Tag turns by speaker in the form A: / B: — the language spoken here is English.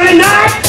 A: every night.